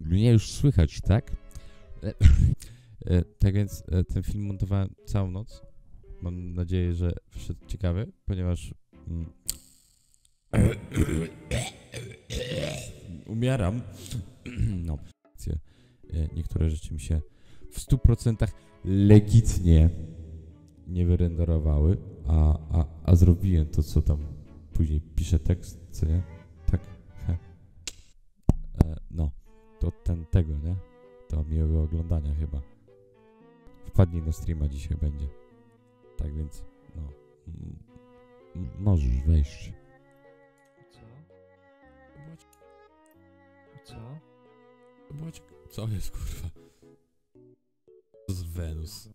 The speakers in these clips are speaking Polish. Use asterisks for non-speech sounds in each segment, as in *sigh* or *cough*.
mnie już słychać, tak? E, *laughs* e, tak więc e, ten film montowałem całą noc. Mam nadzieję, że wyszedł ciekawy, ponieważ mm, *coughs* umieram. *coughs* No, niektóre rzeczy mi się w 100% legitnie nie wyrenderowały, a, a, a zrobiłem to, co tam później pisze tekst, co nie? No, to ten tego, nie? To miłego oglądania chyba. Wpadnij na streama dzisiaj będzie. Tak więc, no. możesz wejść. Co? Co? Co jest kurwa? Z Wenus.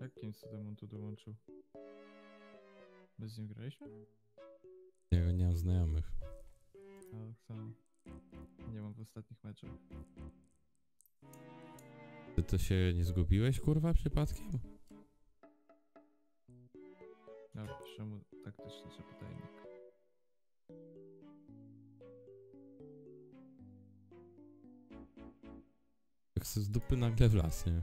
Jakim cudem on tu dołączył? Bez nim graliśmy? Nie, nie mam znajomych. Tak samo. Nie mam w ostatnich meczach. Ty to się nie zgubiłeś kurwa przypadkiem? Ja piszę mu taktyczny zapytajnik. Jak se z dupy nagle w las, nie?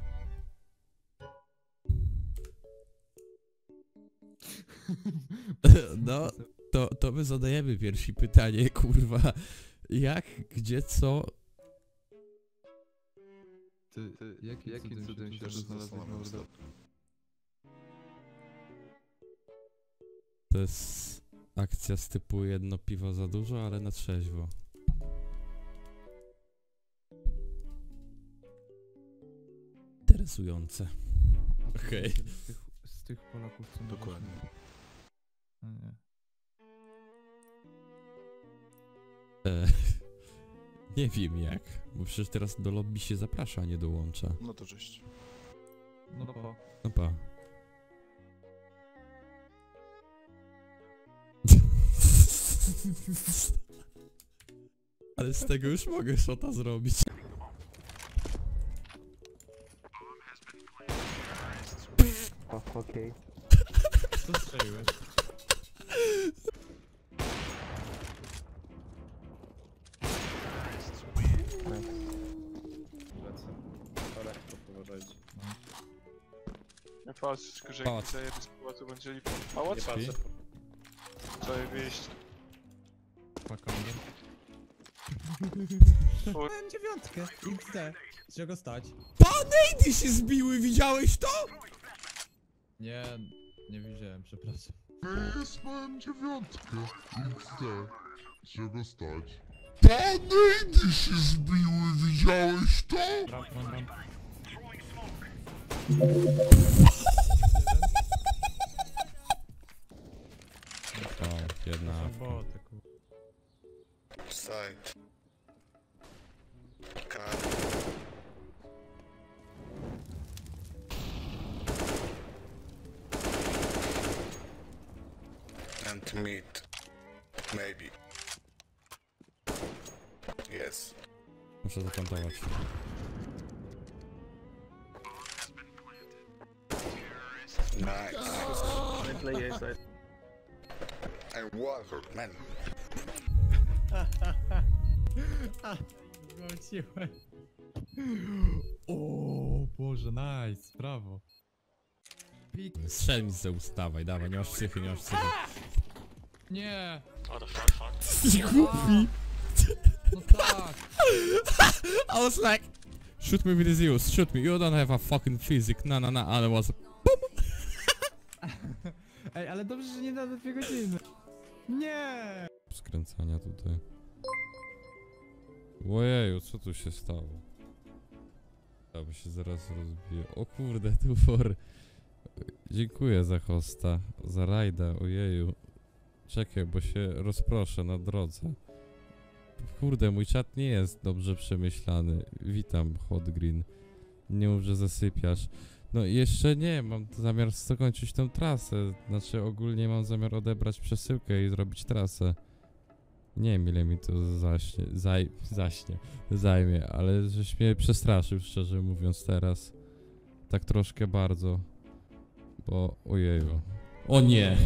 *laughs* No, to, to my zadajemy pierwsze pytanie, *laughs* kurwa. Jak, gdzie, co? Ty, ty jakim, jakim cudem się znalazłeś na To jest akcja z typu jedno piwo za dużo, ale na trzeźwo. Interesujące. Okej. Z tych, z tych Polaków, co Dokładnie. No nie. E, *laughs* nie wiem jak, bo przecież teraz do lobby się zaprasza, a nie dołącza. No to cześć. No po. No pa. *laughs* Ale z tego już mogę shota zrobić. Okej. Co strzeliłeś? Patrz, tylko że Pałac. jak zajebie z pałacu będzieli pałac? Nie patrzę. Zajebiście. Pakam. *laughs* Miałem dziewiątkę. XD. Z czego stać? Ty się zbiły, widziałeś to? Nie, nie widziałem, przepraszam. Jest mam dziewiątkę. XD. Z czego stać? Panejdy się zbiły, widziałeś to? Ramp, mam ramp. God. And meat. Maybe. Yes. Muszę zakontować. Nice. I was, man. Wróciłem. *laughs* O Boże, nice, brawo. Pik. Strzel mi ze ustawaj, dawaj, nie masz psychy, nie masz psychy. Nie! Jesteś *laughs* głupi! No tak! *laughs* I was like, shoot me with the Zeus, shoot me, you don't have a fucking physics, na na na, ale was Ej, ale dobrze, że nie na dwie godziny. Nie! Skręcania tutaj. Ojeju, co tu się stało? Ja by się zaraz rozbije. O kurde, tu for. Dziękuję za hosta, za rajda, ojeju. Czekaj, bo się rozproszę na drodze. Kurde, mój czat nie jest dobrze przemyślany. Witam, Hot Green. Nie mów, że zasypiasz. No jeszcze nie, mam zamiar zakończyć tę trasę. Znaczy ogólnie mam zamiar odebrać przesyłkę i zrobić trasę. Nie wiem ile mi to zaśnie, zaj, zaśnie, zajmie, ale żeś mnie przestraszył szczerze mówiąc teraz. Tak troszkę bardzo. Bo ojeju. O nie!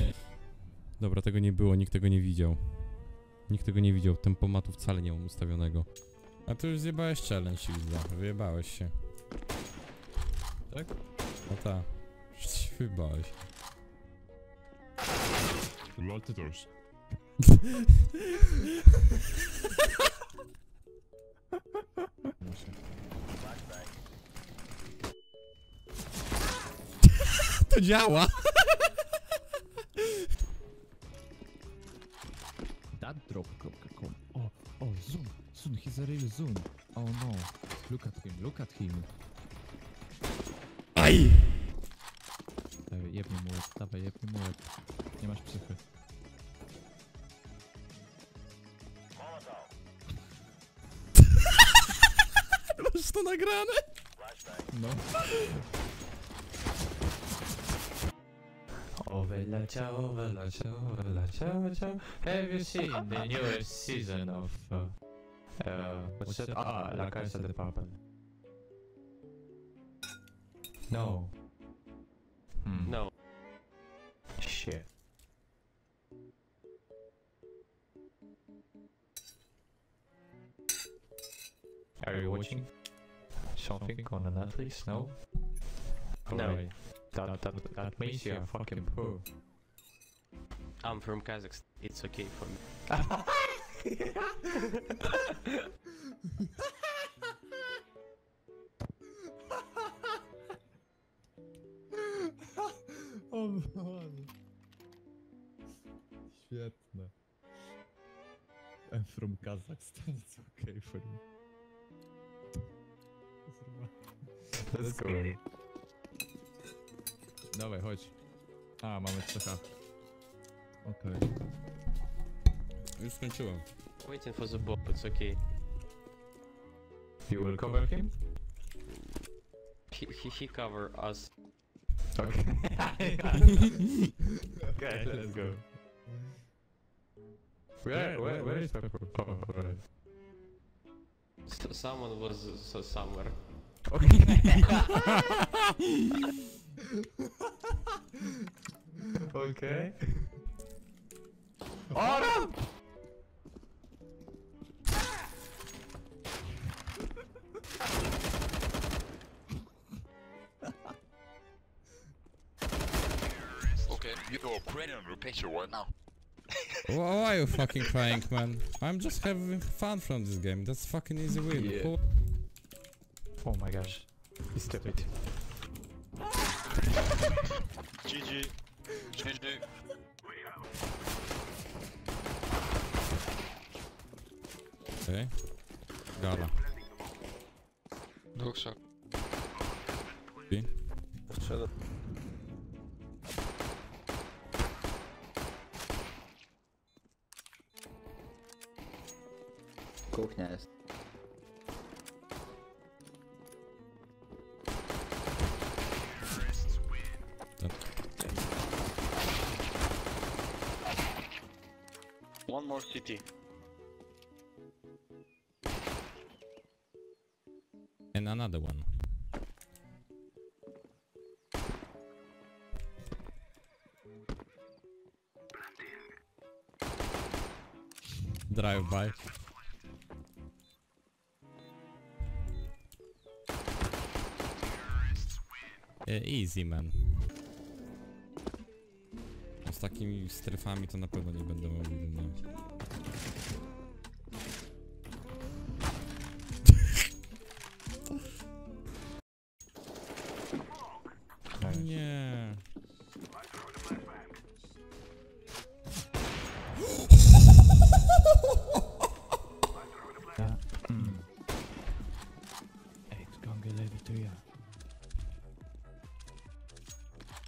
Dobra, tego nie było, nikt tego nie widział. Nikt tego nie widział, tempomatu wcale nie mam ustawionego. A ty już zjebałeś challenge, Izda. Wyjebałeś się. Tak? No tak. Wyjebałeś. Lol, ty też. *laughs* To działa! Daddrop.com Oh, oh, zoom. Soon, he's a real zoom. Oh no. Look at him, look at him. Aj! Dawaj, jebnij mu łeb, dawaj, jebnij mu łeb. Nie masz psychy. To nagrane? No. O, wyleciał, wyleciał, wyleciał, wyleciał. Have you seen the newest season of... Uh, uh, what's that? Ah, La Casa de Papel. No. Hmm. No. Shit. Are you watching something on the Netflix? No? No. Alright. That, that, that means you're fucking poor. I'm from Kazakhstan. It's okay for me. Oh, o Boże. Świetne. I'm from Kazakhstan, it's okay for me. Let's go. Dawaj, chodź. A, mamy 3H. Okej. Już skończyłem. Waiting for the ball. It's okay. You will cover him? He, he, he cover us. Okay. okay, *laughs* let's go. Where, where, where is Pepper? Oh, alright. S- someone was uh, somewhere. Okay. *laughs* okay. Oh no! Okay, you go Ukrainian picture right now. Why why are you fucking crying, man? I'm just having fun from this game. That's fucking easy win. Yeah. Cool. Oh my gosh. He's stupid. *laughs* GG. GG. Okay. Gala. Dwóch szok. Kuchnia jest. One more city. And another one. Drive by. Easy man. Z takimi strefami to na pewno nie będę mogli no.